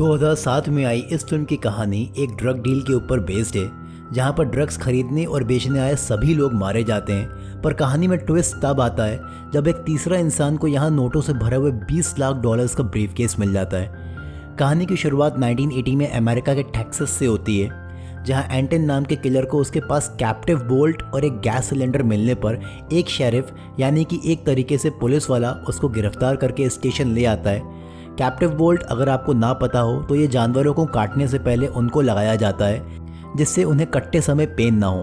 2007 में आई इस फ़िल्म की कहानी एक ड्रग डील के ऊपर बेस्ड है, जहाँ पर ड्रग्स खरीदने और बेचने आए सभी लोग मारे जाते हैं। पर कहानी में ट्विस्ट तब आता है, जब एक तीसरा इंसान को यहाँ नोटों से भरे हुए 20 लाख डॉलर्स का ब्रीफ केस मिल जाता है। कहानी की शुरुआत 1980 में अमेरिका के टेक्सास से होती है, जहाँ एंटन नाम के किलर को उसके पास कैप्टिव बोल्ट और एक गैस सिलेंडर मिलने पर एक शेरिफ यानी कि एक तरीके से पुलिस वाला, उसको गिरफ़्तार करके स्टेशन ले आता है। कैप्टिव बोल्ट अगर आपको ना पता हो तो ये जानवरों को काटने से पहले उनको लगाया जाता है, जिससे उन्हें कट्टे समय पेन ना हो।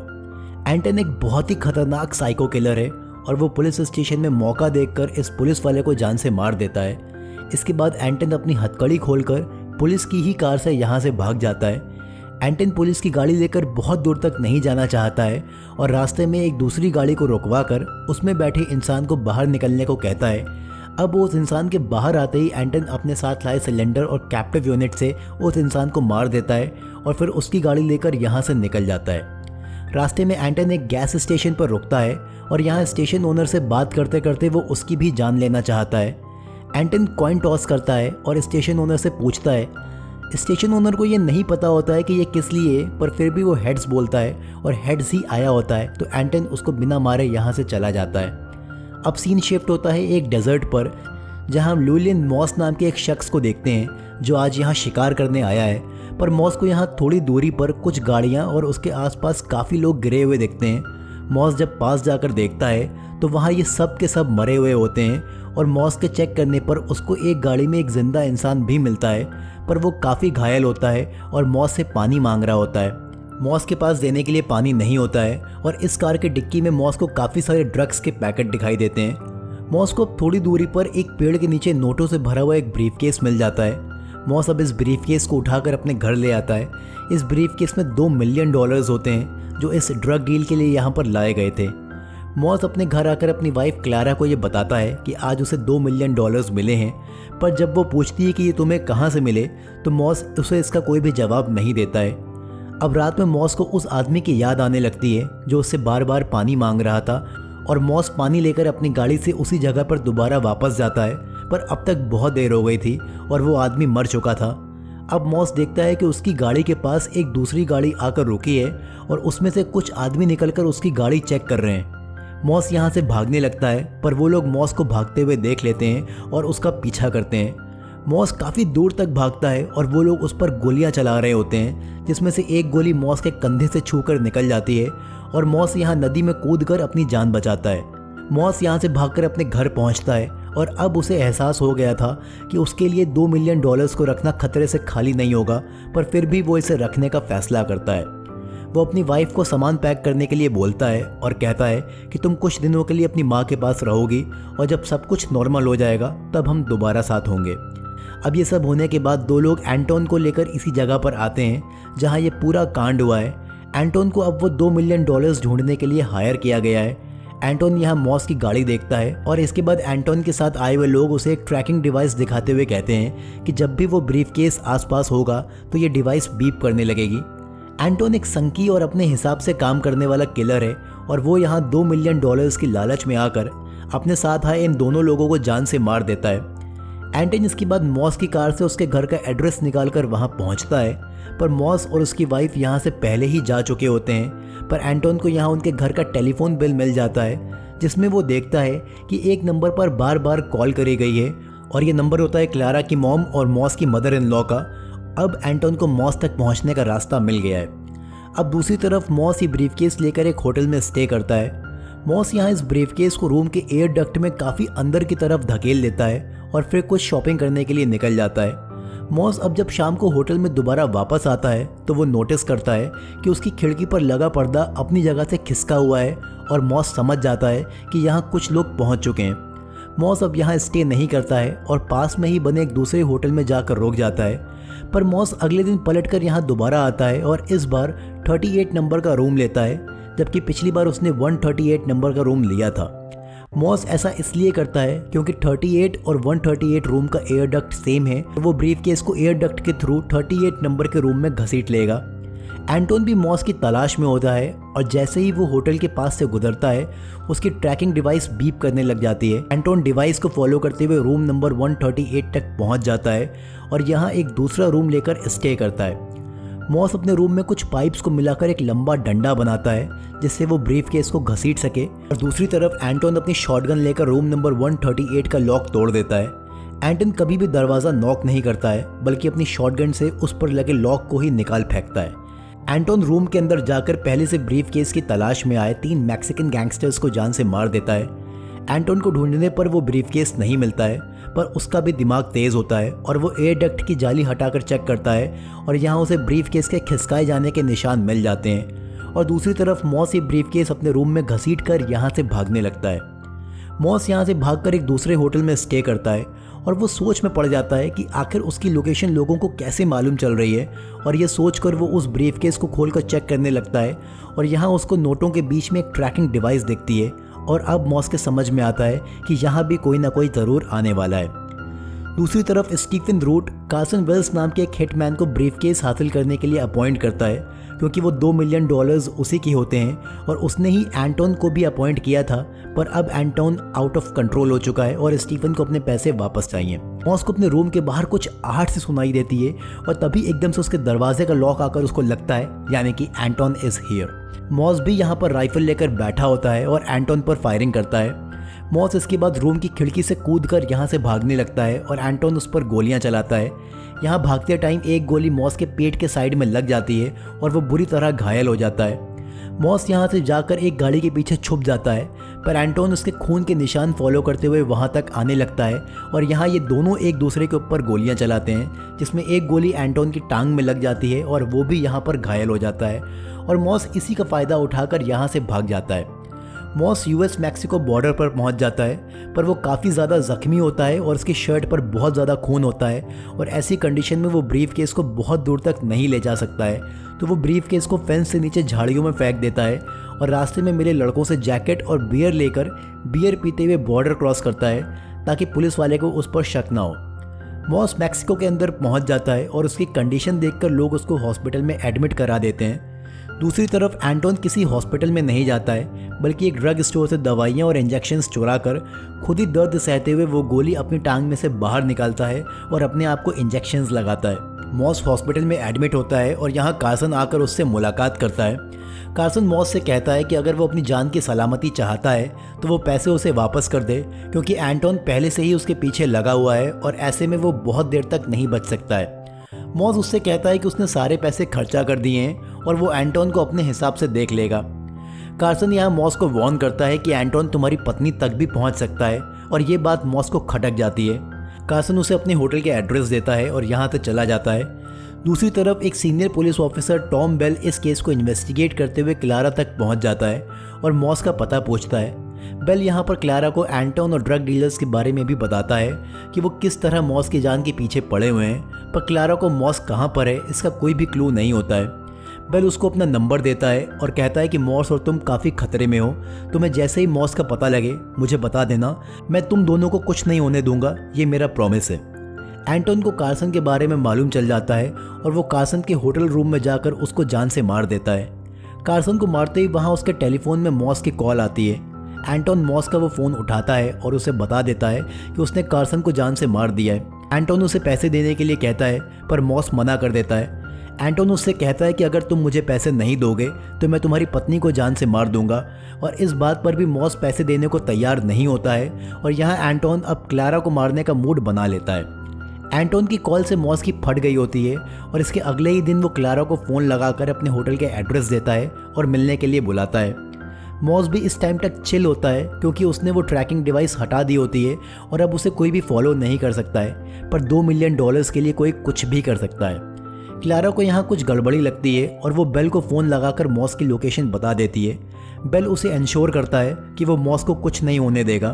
एंटन एक बहुत ही खतरनाक साइको किलर है, और वो पुलिस स्टेशन में मौका देखकर इस पुलिस वाले को जान से मार देता है। इसके बाद एंटन अपनी हथकड़ी खोलकर पुलिस की ही कार से यहाँ से भाग जाता है। एंटन पुलिस की गाड़ी लेकर बहुत दूर तक नहीं जाना चाहता है, और रास्ते में एक दूसरी गाड़ी को रुकवा कर उसमें बैठे इंसान को बाहर निकलने को कहता है। अब उस इंसान के बाहर आते ही एंटन अपने साथ लाए सिलेंडर और कैप्टिव यूनिट से उस इंसान को मार देता है और फिर उसकी गाड़ी लेकर यहाँ से निकल जाता है। रास्ते में एंटन एक गैस स्टेशन पर रुकता है और यहाँ स्टेशन ओनर से बात करते करते वो उसकी भी जान लेना चाहता है। एंटन कॉइन टॉस करता है और स्टेशन ओनर से पूछता है, स्टेशन ओनर को ये नहीं पता होता है कि ये किस लिए पर फिर भी वो हेड्स बोलता है और हेड्स ही आया होता है। तो एंटन उसको बिना मारे यहाँ से चला जाता है। अब सीन शिफ्ट होता है एक डेजर्ट पर, जहाँ हम लुलियन मॉस नाम के एक शख्स को देखते हैं, जो आज यहाँ शिकार करने आया है। पर मॉस को यहाँ थोड़ी दूरी पर कुछ गाड़ियाँ और उसके आसपास काफ़ी लोग गिरे हुए देखते हैं। मॉस जब पास जाकर देखता है तो वहाँ ये सब के सब मरे हुए होते हैं और मॉस के चेक करने पर उसको एक गाड़ी में एक ज़िंदा इंसान भी मिलता है, पर वो काफ़ी घायल होता है और मॉस से पानी मांग रहा होता है। मॉस के पास देने के लिए पानी नहीं होता है और इस कार के डिक्की में मॉस को काफ़ी सारे ड्रग्स के पैकेट दिखाई देते हैं। मॉस को थोड़ी दूरी पर एक पेड़ के नीचे नोटों से भरा हुआ एक ब्रीफ केस मिल जाता है। मॉस अब इस ब्रीफ केस को उठाकर अपने घर ले आता है। इस ब्रीफ केस में दो मिलियन डॉलर्स होते हैं, जो इस ड्रग डील के लिए यहाँ पर लाए गए थे। मॉस अपने घर आकर अपनी वाइफ क्लारा को ये बताता है कि आज उसे दो मिलियन डॉलर्स मिले हैं, पर जब वो पूछती है कि ये तुम्हें कहाँ से मिले तो मॉस उसे इसका कोई भी जवाब नहीं देता है। अब रात में मॉस को उस आदमी की याद आने लगती है, जो उससे बार बार पानी मांग रहा था, और मॉस पानी लेकर अपनी गाड़ी से उसी जगह पर दोबारा वापस जाता है, पर अब तक बहुत देर हो गई थी, और वो आदमी मर चुका था। अब मॉस देखता है कि उसकी गाड़ी के पास एक दूसरी गाड़ी आकर रुकी है, और उसमें से कुछ आदमी निकलकर उसकी गाड़ी चेक कर रहे हैं। मॉस यहाँ से भागने लगता है, पर वो लोग मॉस को भागते हुए देख लेते हैं, और उसका पीछा करते हैं। मॉस काफ़ी दूर तक भागता है और वो लोग उस पर गोलियाँ चला रहे होते हैं, जिसमें से एक गोली मॉस के कंधे से छूकर निकल जाती है और मॉस यहाँ नदी में कूद कर अपनी जान बचाता है। मॉस यहाँ से भागकर अपने घर पहुँचता है और अब उसे एहसास हो गया था कि उसके लिए दो मिलियन डॉलर्स को रखना खतरे से खाली नहीं होगा, पर फिर भी वो इसे रखने का फैसला करता है। वो अपनी वाइफ को सामान पैक करने के लिए बोलता है और कहता है कि तुम कुछ दिनों के लिए अपनी माँ के पास रहोगी और जब सब कुछ नॉर्मल हो जाएगा, तब हम दोबारा साथ होंगे। अब ये सब होने के बाद दो लोग एंटोन को लेकर इसी जगह पर आते हैं, जहाँ ये पूरा कांड हुआ है। एंटोन को अब वो दो मिलियन डॉलर्स ढूँढने के लिए हायर किया गया है। एंटोन यहाँ मॉस की गाड़ी देखता है और इसके बाद एंटोन के साथ आए हुए लोग उसे एक ट्रैकिंग डिवाइस दिखाते हुए कहते हैं कि जब भी वो ब्रीफ केस आसपास होगा तो ये डिवाइस बीप करने लगेगी। एंटोन एक संकी और अपने हिसाब से काम करने वाला किलर है और वो यहाँ दो मिलियन डॉलर्स की लालच में आकर अपने साथ आए इन दोनों लोगों को जान से मार देता है। एंटन इसके बाद मॉस की कार से उसके घर का एड्रेस निकालकर वहाँ पहुँचता है। पर मॉस और उसकी वाइफ यहाँ से पहले ही जा चुके होते हैं। पर एंटोन को यहाँ उनके घर का टेलीफोन बिल मिल जाता है, जिसमें वो देखता है कि एक नंबर पर बार बार कॉल करी गई है। और ये नंबर होता है क्लारा की मॉम और मॉस की मदर इन लॉ का। अब एंटोन को मॉस तक पहुँचने का रास्ता मिल गया है। अब दूसरी तरफ़ मॉस ही ब्रीफकेस लेकर एक होटल में स्टे करता है। मॉस यहाँ इस ब्रीफकेस को रूम के एयर डक्ट में काफ़ी अंदर की तरफ़ धकेल लेता है। और फिर कुछ शॉपिंग करने के लिए निकल जाता है। मॉस अब जब शाम को होटल में दोबारा वापस आता है तो वो नोटिस करता है कि उसकी खिड़की पर लगा पर्दा अपनी जगह से खिसका हुआ है और मॉस समझ जाता है कि यहाँ कुछ लोग पहुँच चुके हैं। मॉस अब यहाँ स्टे नहीं करता है और पास में ही बने एक दूसरे होटल में जाकर रुक जाता है। पर मॉस अगले दिन पलट कर यहाँ दोबारा आता है और इस बार 38 नंबर का रूम लेता है, जबकि पिछली बार उसने 138 नंबर का रूम लिया था। मॉस ऐसा इसलिए करता है क्योंकि 38 और 138 रूम का एयर डक्ट सेम है तो वो ब्रीफ केस को एयर डक्ट के थ्रू 38 नंबर के रूम में घसीट लेगा। एंटोन भी मॉस की तलाश में होता है और जैसे ही वो होटल के पास से गुजरता है, उसकी ट्रैकिंग डिवाइस बीप करने लग जाती है। एंटोन डिवाइस को फॉलो करते हुए रूम नंबर 138 तक पहुँच जाता है और यहाँ एक दूसरा रूम लेकर स्टे करता है। मॉस अपने रूम में कुछ पाइप्स को मिलाकर एक लंबा डंडा बनाता है, जिससे वो ब्रीफ केस को घसीट सके। और दूसरी तरफ़, एंटोन अपनी शॉटगन लेकर रूम नंबर 138 का लॉक तोड़ देता है। एंटन कभी भी दरवाज़ा नॉक नहीं करता है, बल्कि अपनी शॉटगन से उस पर लगे लॉक को ही निकाल फेंकता है। एंटोन रूम के अंदर जाकर पहले से ब्रीफ केस की तलाश में आए, तीन मैक्सिकन गैंगस्टर्स को जान से मार देता है। एंटोन को ढूँढने पर वो ब्रीफ केस नहीं मिलता है। पर उसका भी दिमाग तेज होता है और वो एयर डक्ट की जाली हटाकर चेक करता है और यहाँ उसे ब्रीफ केस के खिसकाए जाने के निशान मिल जाते हैं। और दूसरी तरफ़ मॉस ये ब्रीफ केस अपने रूम में घसीट कर यहाँ से भागने लगता है। मॉस यहाँ से भागकर एक दूसरे होटल में स्टे करता है और वो सोच में पड़ जाता है कि आखिर उसकी लोकेशन लोगों को कैसे मालूम चल रही है और ये सोच कर वो उस ब्रीफ केस को खोल कर चेक करने लगता है और यहाँ उसको नोटों के बीच में एक ट्रैकिंग डिवाइस दिखती है। और अब मॉस के समझ में आता है कि यहाँ भी कोई ना कोई ज़रूर आने वाला है। दूसरी तरफ़ स्टीफन रूट कार्सन वेल्स नाम के एक हिटमैन को ब्रीफ केस हासिल करने के लिए अपॉइंट करता है, क्योंकि वो दो मिलियन डॉलर्स उसी के होते हैं, और उसने ही एंटोन को भी अपॉइंट किया था, पर अब एंटोन आउट ऑफ़ कंट्रोल हो चुका है और स्टीफन को अपने पैसे वापस चाहिए। मॉस को अपने रूम के बाहर कुछ आहट से सुनाई देती है, और तभी एकदम से उसके दरवाजे का लॉक आकर उसको लगता है, यानी कि एंटोन इज़ हियर मॉस भी यहाँ पर राइफल लेकर बैठा होता है, और एंटोन पर फायरिंग करता है। मॉस इसके बाद रूम की खिड़की से कूद कर यहाँ से भागने लगता है और एंटोन उस पर गोलियाँ चलाता है। यहाँ भागते टाइम एक गोली मॉस के पेट के साइड में लग जाती है और वो बुरी तरह घायल हो जाता है। मॉस यहाँ से जाकर एक गाड़ी के पीछे छुप जाता है, पर एंटोन उसके खून के निशान फॉलो करते हुए वहाँ तक आने लगता है और यहाँ ये दोनों एक दूसरे के ऊपर गोलियाँ चलाते हैं, जिसमें एक गोली एंटोन की टांग में लग जाती है और वो भी यहाँ पर घायल हो जाता है और मॉस इसी का फ़ायदा उठाकर यहाँ से भाग जाता है। मॉस यूएस मैक्सिको बॉर्डर पर पहुँच जाता है, पर वो काफ़ी ज़्यादा ज़ख्मी होता है और उसकी शर्ट पर बहुत ज़्यादा खून होता है और ऐसी कंडीशन में वो ब्रीफ केस को बहुत दूर तक नहीं ले जा सकता है। तो वो ब्रीफ केस को फेंस से नीचे झाड़ियों में फेंक देता है और रास्ते में मिले लड़कों से जैकेट और बियर लेकर बियर पीते हुए बॉर्डर क्रॉस करता है ताकि पुलिस वाले को उस पर शक ना हो। मॉस मैक्सिको के अंदर पहुँच जाता है और उसकी कंडीशन देखकर लोग उसको हॉस्पिटल में एडमिट करा देते हैं। दूसरी तरफ़ एंटोन किसी हॉस्पिटल में नहीं जाता है, बल्कि एक ड्रग स्टोर से दवाइयाँ और इंजेक्शन चुरा कर खुद ही दर्द सहते हुए वो गोली अपनी टांग में से बाहर निकालता है और अपने आप को इंजेक्शन लगाता है। मॉस हॉस्पिटल में एडमिट होता है और यहाँ कार्सन आकर उससे मुलाकात करता है। कार्सन मॉस से कहता है कि अगर वो अपनी जान की सलामती चाहता है तो वो पैसे उसे वापस कर दे, क्योंकि एंटोन पहले से ही उसके पीछे लगा हुआ है और ऐसे में वो बहुत देर तक नहीं बच सकता है। मॉस उससे कहता है कि उसने सारे पैसे खर्चा कर दिए हैं और वो एंटोन को अपने हिसाब से देख लेगा। कार्सन यहाँ मॉस को वॉर्न करता है कि एंटोन तुम्हारी पत्नी तक भी पहुँच सकता है और ये बात मॉस को खटक जाती है। कार्सन उसे अपने होटल के एड्रेस देता है और यहाँ से चला जाता है। दूसरी तरफ़ एक senior police officer Tom Bell इस केस को इन्वेस्टिगेट करते हुए क्लारा तक पहुँच जाता है और मॉस का पता पूछता है। बेल यहाँ पर क्लारा को एंटोन और ड्रग डीलर्स के बारे में भी बताता है कि वो किस तरह मॉस की जान के पीछे पड़े हुए हैं, पर क्लारा को मॉस कहाँ पर है, इसका कोई भी क्लू नहीं होता है। बेल उसको अपना नंबर देता है और कहता है कि, मॉस, और तुम काफ़ी खतरे में हो। तुम्हें जैसे ही मॉस का पता लगे, मुझे बता देना। मैं तुम दोनों को कुछ नहीं होने दूँगा। ये मेरा प्रॉमिस है. एंटोन को कार्सन के बारे में मालूम चल जाता है और वो कार्सन के होटल रूम में जाकर उसको जान से मार देता है। कार्सन को मारते ही वहाँ उसके टेलीफोन में मॉस की कॉल आती है। एंटोन मॉस का वो फ़ोन उठाता है और उसे बता देता है कि उसने कार्सन को जान से मार दिया है। एंटोन उसे पैसे देने के लिए कहता है, पर मॉस मना कर देता है। एंटोन उससे कहता है कि अगर तुम मुझे पैसे नहीं दोगे तो मैं तुम्हारी पत्नी को जान से मार दूँगा। और इस बात पर भी मॉस पैसे देने को तैयार नहीं होता है। और यहाँ एंटोन अब क्लारा को मारने का मूड बना लेता है। एंटोन की कॉल से मॉस की फट गई होती है, और इसके अगले ही दिन वो क्लारा को फ़ोन लगाकर अपने होटल के एड्रेस देता है और मिलने के लिए बुलाता है। मॉस भी इस टाइम तक चिल होता है, क्योंकि उसने वो ट्रैकिंग डिवाइस हटा दी होती है, और अब उसे कोई भी फॉलो नहीं कर सकता है। पर दो मिलियन डॉलर्स के लिए कोई कुछ भी कर सकता है। क्लारा को यहाँ कुछ गड़बड़ी लगती है और वो बेल को फ़ोन लगाकर मॉस की लोकेशन बता देती है। बेल उसे इंश्योर करता है कि वो मॉस को कुछ नहीं होने देगा।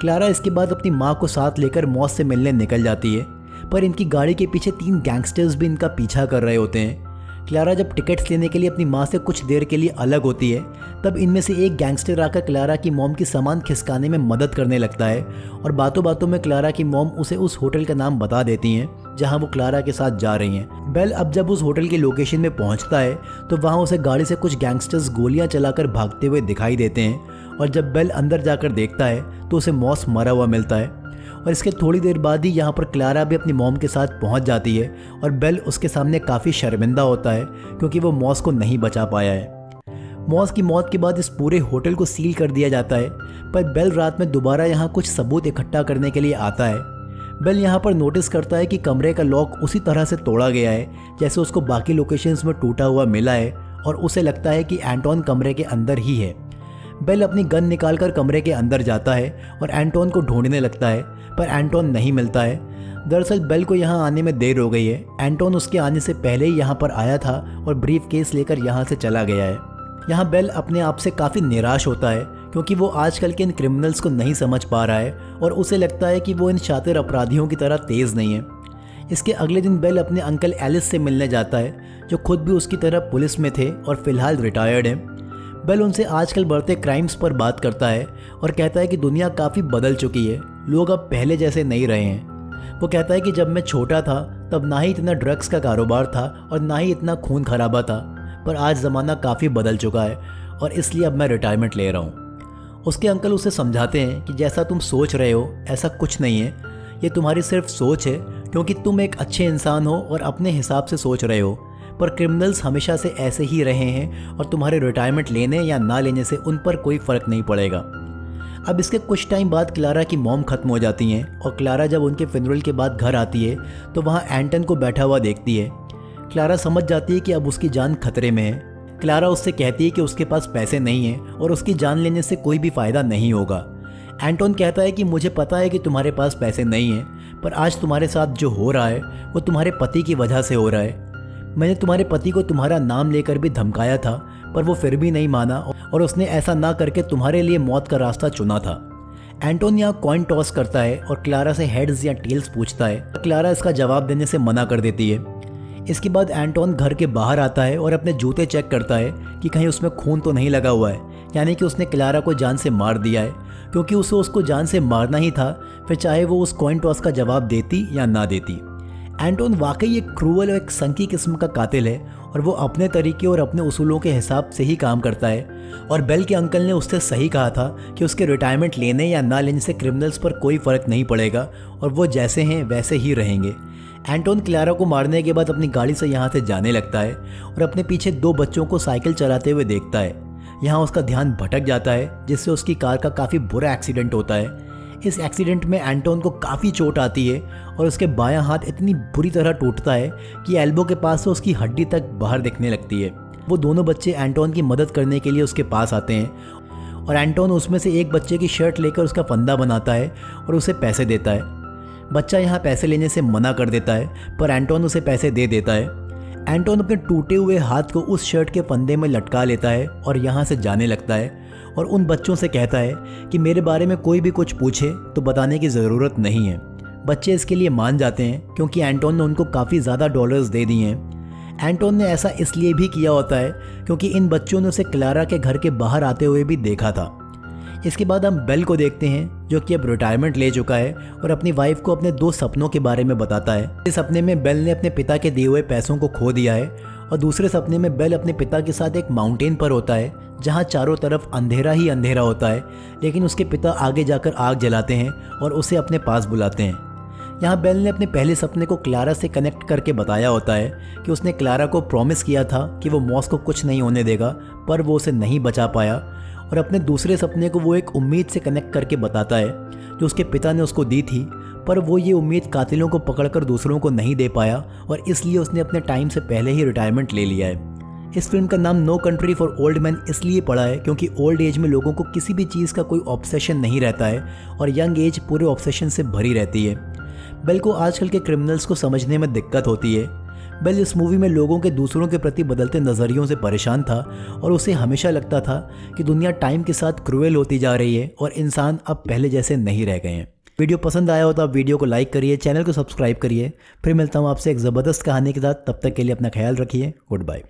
क्लारा इसके बाद अपनी माँ को साथ लेकर मॉस से मिलने निकल जाती है, पर इनकी गाड़ी के पीछे तीन गैंगस्टर्स भी इनका पीछा कर रहे होते हैं। क्लारा जब टिकट्स लेने के लिए अपनी माँ से कुछ देर के लिए अलग होती है, तब इनमें से एक गैंगस्टर आकर क्लारा की मोम की सामान खिसकाने में मदद करने लगता है और बातों बातों में क्लारा की मोम उसे उस होटल का नाम बता देती हैं। जहाँ वो क्लारा के साथ जा रही हैं। बेल अब जब उस होटल की लोकेशन में पहुँचता है तो वहाँ उसे गाड़ी से कुछ गैंगस्टर्स गोलियाँ चलाकर भागते हुए दिखाई देते हैं। और जब बेल अंदर जाकर देखता है तो उसे मॉस मरा हुआ मिलता है। और इसके थोड़ी देर बाद ही यहाँ पर क्लारा भी अपनी मॉम के साथ पहुँच जाती है, और बेल उसके सामने काफ़ी शर्मिंदा होता है, क्योंकि वो मॉस को नहीं बचा पाया है। मॉस की मौत के बाद इस पूरे होटल को सील कर दिया जाता है, पर बेल रात में दोबारा यहाँ कुछ सबूत इकट्ठा करने के लिए आता है। बेल यहाँ पर नोटिस करता है कि कमरे का लॉक उसी तरह से तोड़ा गया है, जैसे उसको बाकी लोकेशंस में टूटा हुआ मिला है, और उसे लगता है कि एंटोन कमरे के अंदर ही है। बेल अपनी गन निकालकर कमरे के अंदर जाता है, और एंटोन को ढूँढने लगता है, पर एंटोन नहीं मिलता है। दरअसल बेल को यहाँ आने में देर हो गई है। एंटोन उसके आने से पहले ही यहाँ पर आया था, और ब्रीफ केस लेकर यहाँ से चला गया है। यहाँ बेल अपने आप से काफ़ी निराश होता है क्योंकि वो आजकल के इन क्रिमिनल्स को नहीं समझ पा रहा है और उसे लगता है कि वो इन शातिर अपराधियों की तरह तेज़ नहीं है। इसके अगले दिन बेल अपने अंकल एलिस से मिलने जाता है, जो खुद भी उसकी तरह पुलिस में थे और फ़िलहाल रिटायर्ड हैं। बेल उनसे आजकल बढ़ते क्राइम्स पर बात करता है और कहता है कि दुनिया काफ़ी बदल चुकी है, लोग अब पहले जैसे नहीं रहे हैं। वो कहता है कि जब मैं छोटा था, तब ना ही इतना ड्रग्स का कारोबार था और ना ही इतना खून खराबा था, पर आज ज़माना काफ़ी बदल चुका है और इसलिए अब मैं रिटायरमेंट ले रहा हूँ। उसके अंकल उसे समझाते हैं कि जैसा तुम सोच रहे हो, ऐसा कुछ नहीं है। ये तुम्हारी सिर्फ़ सोच है, क्योंकि तुम एक अच्छे इंसान हो और अपने हिसाब से सोच रहे हो। पर क्रिमिनल्स हमेशा से ऐसे ही रहे हैं और तुम्हारे रिटायरमेंट लेने या ना लेने से उन पर कोई फ़र्क नहीं पड़ेगा। अब इसके कुछ टाइम बाद क्लारा की मॉम खत्म हो जाती हैं और क्लारा जब उनके फिनरल के बाद घर आती है तो वहाँ एंटन को बैठा हुआ देखती है। क्लारा समझ जाती है कि अब उसकी जान खतरे में है। क्लारा उससे कहती है कि उसके पास पैसे नहीं हैं और उसकी जान लेने से कोई भी फ़ायदा नहीं होगा। एंटोन कहता है कि मुझे पता है कि तुम्हारे पास पैसे नहीं हैं, पर आज तुम्हारे साथ जो हो रहा है, वो तुम्हारे पति की वजह से हो रहा है। मैंने तुम्हारे पति को तुम्हारा नाम लेकर भी धमकाया था, पर वो फिर भी नहीं माना और उसने ऐसा ना करके तुम्हारे लिए मौत का रास्ता चुना था। एंटोन यहाँ कॉइन टॉस करता है और क्लारा से हेड्स या टेल्स पूछता है। क्लारा इसका जवाब देने से मना कर देती है। इसके बाद एंटोन घर के बाहर आता है और अपने जूते चेक करता है कि कहीं उसमें खून तो नहीं लगा हुआ है, यानी कि उसने क्लारा को जान से मार दिया है। क्योंकि उसे उसको जान से मारना ही था, फिर चाहे वो उस कॉइन टॉस का जवाब देती या ना देती। एंटोन वाकई एक क्रूअल और एक संकी किस्म का कातिल है और वो अपने तरीके और अपने उसूलों के हिसाब से ही काम करता है। और बेल के अंकल ने उससे सही कहा था कि उसके रिटायरमेंट लेने या ना लेने से क्रिमिनल्स पर कोई फ़र्क नहीं पड़ेगा और वो जैसे हैं, वैसे ही रहेंगे। एंटोन क्लारा को मारने के बाद अपनी गाड़ी से यहाँ से जाने लगता है और अपने पीछे दो बच्चों को साइकिल चलाते हुए देखता है। यहाँ उसका ध्यान भटक जाता है, जिससे उसकी कार का काफ़ी बुरा एक्सीडेंट होता है। इस एक्सीडेंट में एंटोन को काफ़ी चोट आती है और उसके बायां हाथ इतनी बुरी तरह टूटता है कि एल्बो के पास से उसकी हड्डी तक बाहर दिखने लगती है। वो दोनों बच्चे एंटोन की मदद करने के लिए उसके पास आते हैं और एंटोन उसमें से एक बच्चे की शर्ट लेकर उसका फंदा बनाता है और उसे पैसे देता है। बच्चा यहाँ पैसे लेने से मना कर देता है, पर एंटोन उसे पैसे दे देता है। एंटोन अपने टूटे हुए हाथ को उस शर्ट के फंदे में लटका लेता है और यहाँ से जाने लगता है और उन बच्चों से कहता है कि मेरे बारे में कोई भी कुछ पूछे तो बताने की ज़रूरत नहीं है। बच्चे इसके लिए मान जाते हैं क्योंकि एंटोन ने उनको काफ़ी ज़्यादा डॉलर्स दे दिए हैं। एंटोन ने ऐसा इसलिए भी किया होता है क्योंकि इन बच्चों ने उसे क्लारा के घर के बाहर आते हुए भी देखा था। इसके बाद हम बेल को देखते हैं, जो कि अब रिटायरमेंट ले चुका है और अपनी वाइफ को अपने दो सपनों के बारे में बताता है। इस सपने में बेल ने अपने पिता के दिए हुए पैसों को खो दिया है और दूसरे सपने में बेल अपने पिता के साथ एक माउंटेन पर होता है, जहाँ चारों तरफ़ अंधेरा ही अंधेरा होता है, लेकिन उसके पिता आगे जाकर आग जलाते हैं और उसे अपने पास बुलाते हैं। यहाँ बेल ने अपने पहले सपने को क्लारा से कनेक्ट करके बताया होता है कि उसने क्लारा को प्रॉमिस किया था कि वो मॉस को कुछ नहीं होने देगा, पर वो उसे नहीं बचा पाया। और अपने दूसरे सपने को वो एक उम्मीद से कनेक्ट करके बताता है, जो उसके पिता ने उसको दी थी, पर वो ये उम्मीद कातिलों को पकड़कर दूसरों को नहीं दे पाया और इसलिए उसने अपने टाइम से पहले ही रिटायरमेंट ले लिया है। इस फ़िल्म का नाम No Country for Old Man इसलिए पड़ा है क्योंकि ओल्ड एज में लोगों को किसी भी चीज़ का कोई ऑब्सेशन नहीं रहता है और यंग एज पूरे ऑब्सेशन से भरी रहती है। बेल को आजकल के क्रिमिनल्स को समझने में दिक्कत होती है। बेल इस मूवी में लोगों के दूसरों के प्रति बदलते नज़रियों से परेशान था और उसे हमेशा लगता था कि दुनिया टाइम के साथ क्रूएल होती जा रही है और इंसान अब पहले जैसे नहीं रह गए हैं। वीडियो पसंद आया हो तो आप वीडियो को लाइक करिए चैनल को सब्सक्राइब करिए। फिर मिलता हूँ आपसे एक ज़बरदस्त कहानी के साथ। तब तक के लिए अपना ख्याल रखिए। Good bye